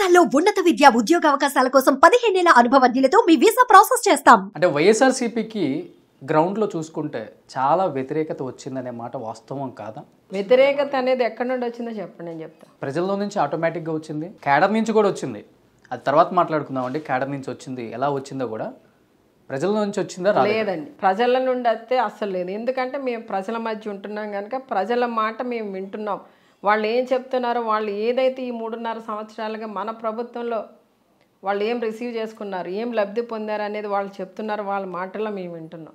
విదేశాల్లో ఉన్నత విద్య ఉద్యోగ అవకాశాల కోసం పదిహేనేళ్ళ అనుభవజ్ఞులతో మీ వీసా ప్రాసెస్ చేస్తాం. అంటే వైఎస్ఆర్సీపీకి గ్రౌండ్లో చూసుకుంటే చాలా వ్యతిరేకత వచ్చిందనే మాట వాస్తవం కాదా? వ్యతిరేకత అనేది ఎక్కడి నుండి వచ్చిందో చెప్పండి నేను చెప్తా. ప్రజల్లో నుంచి ఆటోమేటిక్గా వచ్చింది. క్యాడర్ నుంచి కూడా వచ్చింది. అది తర్వాత మాట్లాడుకుందామండి. క్యాడర్ నుంచి వచ్చింది. ఎలా వచ్చిందో కూడా ప్రజల నుంచి వచ్చిందా రాలేదు? లేదండి. ప్రజల నుండి వస్తే అస్సలు లేదు. ఎందుకంటే మేము ప్రజల మధ్య ఉంటున్నాం కనుక ప్రజల మాట మేము వింటున్నాం. వాళ్ళు ఏం చెప్తున్నారో వాళ్ళు ఏదైతే ఈ మూడున్నర సంవత్సరాలుగా మన ప్రభుత్వంలో వాళ్ళు ఏం రిసీవ్ చేసుకున్నారు ఏం లబ్ధి పొందారు అనేది వాళ్ళు చెప్తున్నారు వాళ్ళ మాటల్లో మేము వింటున్నాం.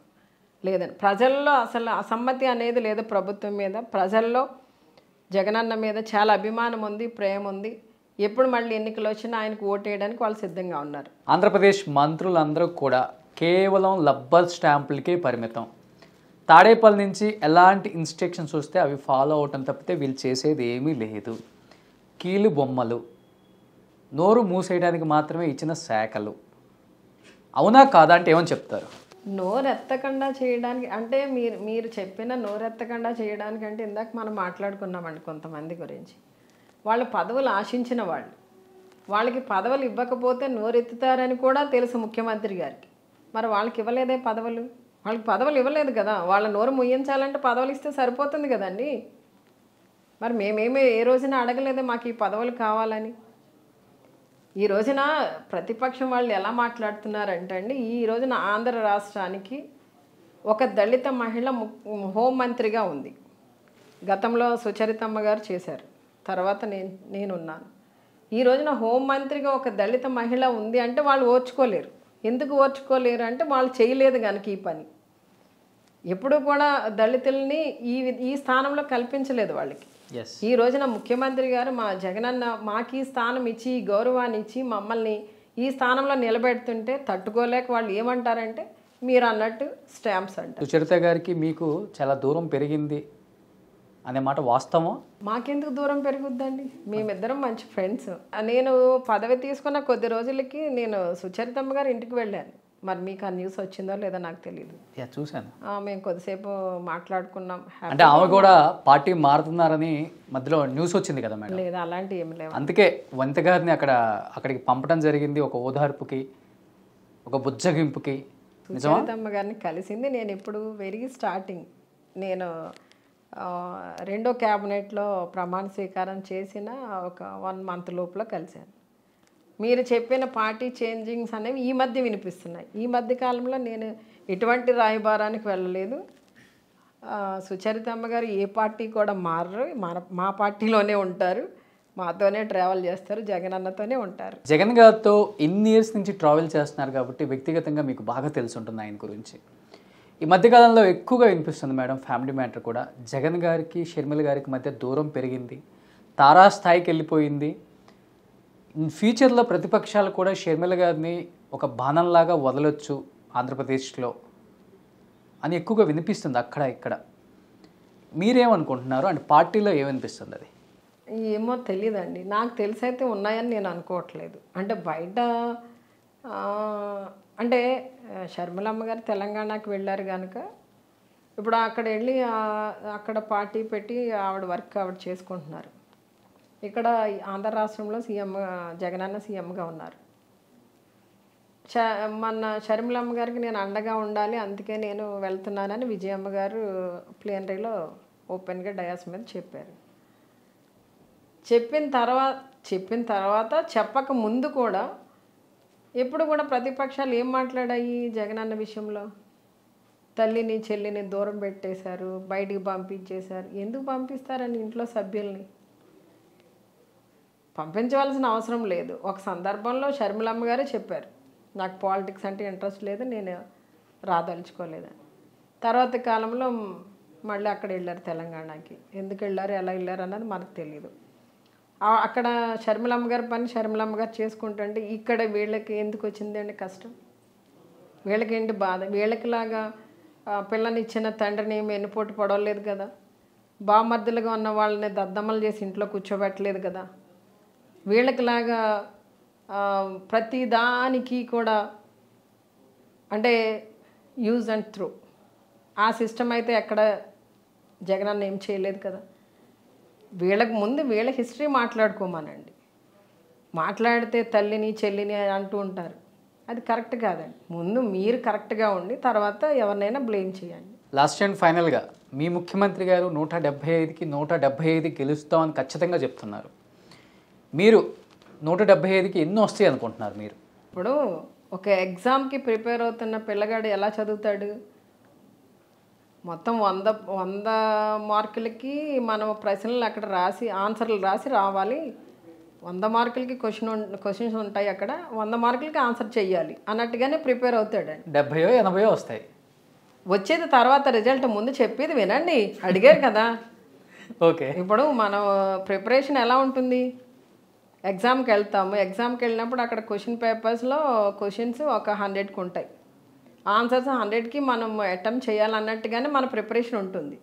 లేదండి. ప్రజల్లో అసలు అసమ్మతి అనేది లేదు ప్రభుత్వం మీద. ప్రజల్లో జగనన్న మీద చాలా అభిమానం ఉంది ప్రేమ ఉంది. ఎప్పుడు మళ్ళీ ఎన్నికలు వచ్చినా ఆయనకు ఓటేయడానికి వాళ్ళు సిద్ధంగా ఉన్నారు. ఆంధ్రప్రదేశ్ మంత్రులందరూ కూడా కేవలం లబ్బర్ స్టాంపులకే పరిమితం. తాడేపల్లి నుంచి ఎలాంటి ఇన్స్ట్రక్షన్స్ వస్తే అవి ఫాలో అవటం తప్పితే వీళ్ళు చేసేది ఏమీ లేదు. కీలు బొమ్మలు. నోరు మూసేయడానికి మాత్రమే ఇచ్చిన శాఖలు. అవునా కాదా అంటే ఏమని చెప్తారు? నోరెత్తకుండా చేయడానికి అంటే మీరు మీరు చెప్పిన నోరెత్తకుండా చేయడానికి అంటే ఇందాక మనం మాట్లాడుకున్నామండి కొంతమంది గురించి. వాళ్ళు పదవులు ఆశించిన వాళ్ళు. వాళ్ళకి పదవులు ఇవ్వకపోతే నోరెత్తుతారని కూడా తెలుసు ముఖ్యమంత్రి గారికి. మరి వాళ్ళకి ఇవ్వలేదే పదవులు? వాళ్ళకి పదవులు ఇవ్వలేదు కదా. వాళ్ళ నోరు ముయ్యించాలంటే పదవులు ఇస్తే సరిపోతుంది కదండి. మరి మేమేమి ఏ రోజున అడగలేదే మాకు ఈ పదవులు కావాలని. ఈ రోజున ప్రతిపక్షం వాళ్ళు ఎలా మాట్లాడుతున్నారంటే అండి ఈ రోజున ఆంధ్ర రాష్ట్రానికి ఒక దళిత మహిళ ము- హోంమంత్రిగా ఉంది. గతంలో సుచరితమ్మ గారు చేశారు. తర్వాత నేను నేనున్నాను. ఈ రోజున హోంమంత్రిగా ఒక దళిత మహిళ ఉంది అంటే వాళ్ళు ఓర్చుకోలేరు. ఎందుకు ఓర్చుకోలేరు అంటే వాళ్ళు చేయలేదు కనుక ఈ పని. ఎప్పుడు కూడా దళితుల్ని ఈ ఈ స్థానంలో కల్పించలేదు వాళ్ళకి. ఈ రోజున ముఖ్యమంత్రి గారు మా జగనన్న మాకు ఈ స్థానం ఇచ్చి ఈ గౌరవాన్ని ఇచ్చి మమ్మల్ని ఈ స్థానంలో నిలబెడుతుంటే తట్టుకోలేక వాళ్ళు ఏమంటారంటే మీరు అన్నట్టు స్టాంప్స్ అంటారు. సుచరిత గారికి మీకు చాలా దూరం పెరిగింది. అనే మాట వాస్తవం మాకెందుకు దూరం పెరుగుద్దండి? మేమిద్దరం మంచి ఫ్రెండ్స్ నేను పదవి తీసుకున్న కొద్ది రోజులకి నేను సుచరితమ్మ గారి ఇంటికి వెళ్ళాను. మరి మీకు ఆ న్యూస్ వచ్చిందో లేదో నాకు తెలియదు యా చూశాను. మేము కొద్దిసేపు మాట్లాడుకున్నాం. అంటే ఆమె కూడా పార్టీ మారుతున్నారని మధ్యలో న్యూస్ వచ్చింది కదా మేడం. లేదు అలాంటి ఏమి లేవు. అందుకే వంత గారిని అక్కడ అక్కడికి పంపడం జరిగింది ఒక ఓదార్పుకి ఒక బుజ్జగింపుకి. సుచరితమ్మ గారిని కలిసింది నేను ఇప్పుడు వెరీ స్టార్టింగ్ నేను రెండో క్యాబినెట్లో ప్రమాణ స్వీకారం చేసిన ఒక వన్ మంత్ లోపల కలిశాను. మీరు చెప్పిన పార్టీ చేంజింగ్స్ అనేవి ఈ మధ్య వినిపిస్తున్నాయి. ఈ మధ్య కాలంలో నేను ఎటువంటి రాయబారానికి వెళ్ళలేదు. సుచరిత సుచరితమ్మ గారు ఏ పార్టీ కూడా మారరు. మన మా పార్టీలోనే ఉంటారు. మాతోనే ట్రావెల్ చేస్తారు. జగన్ అన్నతోనే ఉంటారు. జగన్ గారితో ఇన్ని ఇయర్స్ నుంచి ట్రావెల్ చేస్తున్నారు కాబట్టి వ్యక్తిగతంగా మీకు బాగా తెలిసి ఉంటుంది ఆయన గురించి. ఈ మధ్యకాలంలో ఎక్కువగా వినిపిస్తుంది మేడం ఫ్యామిలీ మ్యాటర్ కూడా. జగన్ గారికి షర్మిల గారికి మధ్య దూరం పెరిగింది. తారా స్థాయికి వెళ్ళిపోయింది. ఫ్యూచర్లో ప్రతిపక్షాలు కూడా షర్మిల గారిని ఒక బాణంలాగా వదలొచ్చు ఆంధ్రప్రదేశ్లో అని ఎక్కువగా వినిపిస్తుంది అక్కడ ఇక్కడ. మీరేమనుకుంటున్నారు? అండ్ పార్టీలో ఏమనిపిస్తుంది అది? ఏమో తెలియదండి నాకు తెలిసైతే ఉన్నాయని నేను అనుకోవట్లేదు. అంటే బయట అంటే షర్మిలమ్మ గారు తెలంగాణకి వెళ్ళారు కనుక ఇప్పుడు అక్కడ వెళ్ళి అక్కడ పార్టీ పెట్టి ఆవిడ వర్క్ ఆవిడ చేసుకుంటున్నారు. ఇక్కడ ఆంధ్ర రాష్ట్రంలో సీఎం జగనన్న సీఎంగా ఉన్నారు. ష మన షర్మిలమ్మ గారికి నేను అండగా ఉండాలి అందుకే నేను వెళ్తున్నానని విజయమ్మ గారు ప్లేనరీలో ఓపెన్గా డయాస్ మీద చెప్పారు. చెప్పిన తర్వాత చెప్పిన తర్వాత చెప్పక ముందు కూడా ఎప్పుడు కూడా ప్రతిపక్షాలు ఏం మాట్లాడాయి జగన్ అన్న విషయంలో? తల్లిని చెల్లిని దూరం పెట్టేశారు బయటికి పంపించేశారు. ఎందుకు పంపిస్తారని ఇంట్లో సభ్యుల్ని? పంపించవలసిన అవసరం లేదు. ఒక సందర్భంలో షర్మిలమ్మ గారే చెప్పారు. నాకు పాలిటిక్స్ అంటే ఇంట్రెస్ట్ లేదు నేను రాదలుచుకోలేదని తర్వాత కాలంలో మళ్ళీ అక్కడ వెళ్ళారు తెలంగాణకి. ఎందుకు వెళ్ళారు ఎలా వెళ్ళారు అన్నది మనకు తెలియదు అక్కడ షర్మిలమ్మ గారి పని షర్మిలమ్మ గారు చేసుకుంటుంటే ఇక్కడ వీళ్ళకి ఎందుకు వచ్చిందండి కష్టం? వీళ్ళకేంటి బాధ? వీళ్ళకిలాగా పిల్లనిచ్చిన తండ్రిని ఏమి పడవలేదు కదా? బామర్దులుగా ఉన్న వాళ్ళని దద్దమ్మలు చేసి ఇంట్లో కూర్చోబెట్టలేదు కదా? వీళ్ళకిలాగా ప్రతి దానికి కూడా అంటే యూజ్ అండ్ త్రూ. ఆ సిస్టమ్ అయితే ఎక్కడ జగనన్న ఏం చేయలేదు కదా? వీళ్ళకి ముందు వీళ్ళ హిస్టరీ మాట్లాడుకోమానండి. మాట్లాడితే తల్లిని చెల్లిని అంటూ ఉంటారు. అది కరెక్ట్ కాదండి. ముందు మీరు కరెక్ట్గా ఉండి తర్వాత ఎవరినైనా బ్లేమ్ చేయండి. లాస్ట్ అండ్ ఫైనల్గా మీ ముఖ్యమంత్రి గారు నూట డెబ్బై ఐదుకి నూట డెబ్బై ఐదు గెలుస్తామని ఖచ్చితంగా చెప్తున్నారు. మీరు నూట డెబ్బై ఐదుకి ఎన్ని వస్తాయి అనుకుంటున్నారు మీరు? ఇప్పుడు ఒక ఎగ్జామ్కి ప్రిపేర్ అవుతున్న పిల్లగాడు ఎలా చదువుతాడు? మొత్తం వంద వంద మార్కులకి మనం ప్రశ్నలు అక్కడ రాసి ఆన్సర్లు రాసి రావాలి. వంద మార్కులకి క్వశ్చన్ క్వశ్చన్స్ ఉంటాయి అక్కడ. వంద మార్కులకి ఆన్సర్ చెయ్యాలి. అన్నట్టుగానే ప్రిపేర్ అవుతాడండి డెబ్బయో ఎనభయో వస్తాయి. వచ్చేది తర్వాత రిజల్ట్ ముందు చెప్పేది వినండి. అడిగారు కదా. ఓకే. ఇప్పుడు మనం ప్రిపరేషన్ ఎలా ఉంటుంది? ఎగ్జామ్కి వెళ్తాము. ఎగ్జామ్కి వెళ్ళినప్పుడు అక్కడ క్వశ్చన్ పేపర్స్లో క్వశ్చన్స్ ఒక హండ్రెడ్కి ఉంటాయి. ఆన్సర్స్ హండ్రెడ్కి మనం అటెంప్ట్ చేయాలన్నట్టుగానే మన ప్రిపరేషన్ ఉంటుంది.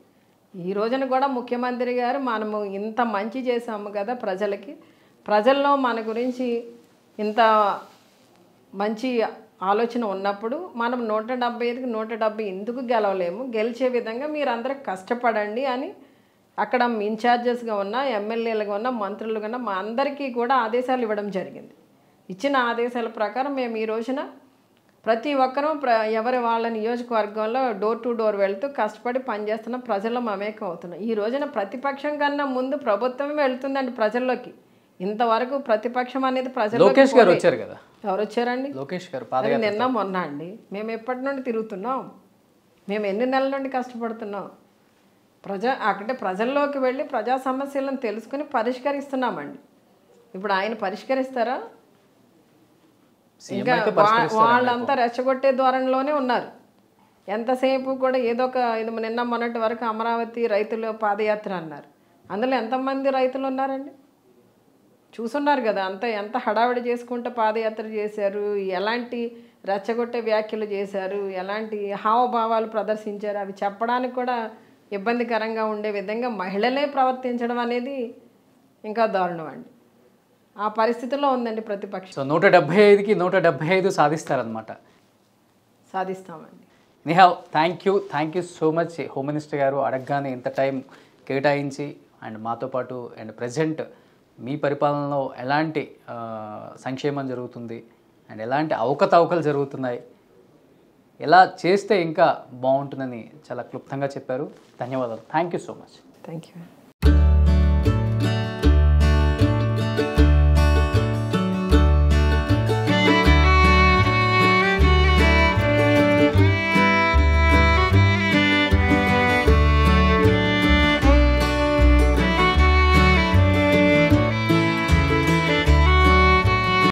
ఈ రోజున కూడా ముఖ్యమంత్రి గారు మనము ఇంత మంచి చేసాము కదా ప్రజలకి. ప్రజల్లో మన గురించి ఇంత మంచి ఆలోచన ఉన్నప్పుడు మనం నూట డెబ్బై ఐదుకి నూట డెబ్బై ఎందుకు గెలవలేము? గెలిచే విధంగా మీరందరూ కష్టపడండి అని అక్కడ ఇన్ఛార్జెస్గా ఉన్న ఎమ్మెల్యేలుగా ఉన్న మంత్రులుగా ఉన్న మా అందరికీ కూడా ఆదేశాలు ఇవ్వడం జరిగింది. ఇచ్చిన ఆదేశాల ప్రకారం మేము ఈ రోజున ప్రతి ఒక్కరూ ప్ర ఎవరి వాళ్ళ నియోజకవర్గంలో డోర్ టు డోర్ వెళ్తూ కష్టపడి పనిచేస్తున్న ప్రజల్లో మమేకం అవుతున్నాం. ఈ రోజున ప్రతిపక్షం కన్నా ముందు ప్రభుత్వమే వెళ్తుందండి ప్రజల్లోకి. ఇంతవరకు ప్రతిపక్షం అనేది లోకేష్ గారు. వచ్చారు కదా? ఎవరు వచ్చారండి లోకేష్ గారు నిన్న మొన్న అండి. మేము ఎప్పటి నుండి తిరుగుతున్నాం? మేము ఎన్ని నెలల నుండి కష్టపడుతున్నాం? ప్రజా అక్కడే ప్రజల్లోకి వెళ్ళి ప్రజా సమస్యలను తెలుసుకుని పరిష్కరిస్తున్నామండి. ఇప్పుడు ఆయన పరిష్కరిస్తారా? ఇంకా వాళ్ళంతా రెచ్చగొట్టే ధోరణిలోనే ఉన్నారు. ఎంతసేపు కూడా ఏదో ఒక ఇది నిన్న మొన్నటి వరకు అమరావతి రైతులు పాదయాత్ర అన్నారు. అందులో ఎంతమంది రైతులు ఉన్నారండి? చూసున్నారు కదా అంత ఎంత హడావిడి చేసుకుంటూ పాదయాత్ర చేశారు ఎలాంటి రెచ్చగొట్టే వ్యాఖ్యలు చేశారు ఎలాంటి హావభావాలు ప్రదర్శించారు అవి చెప్పడానికి కూడా ఇబ్బందికరంగా ఉండే విధంగా మహిళలే ప్రవర్తించడం అనేది ఇంకా దారుణం అండి. ఆ పరిస్థితిలో ఉందండి ప్రతిపక్షం. సో నూట డెబ్బై ఐదుకి నూట డెబ్బై ఐదు సాధిస్తారనమాట సాధిస్తామండి. నిహావ్ thank you thank you so much home minister గారు అడగగానే ఇంత టైం కేటాయించి అండ్ మాతో పాటు అండ్ ప్రజెంట్ మీ పరిపాలనలో ఎలాంటి సంక్షేమం జరుగుతుంది అండ్ ఎలాంటి అవకతవకలు జరుగుతున్నాయి ఎలా చేస్తే ఇంకా బాగుంటుందని చాలా క్లుప్తంగా చెప్పారు. ధన్యవాదాలు. Thank you so much thank you